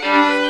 Música